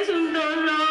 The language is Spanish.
es un dolor.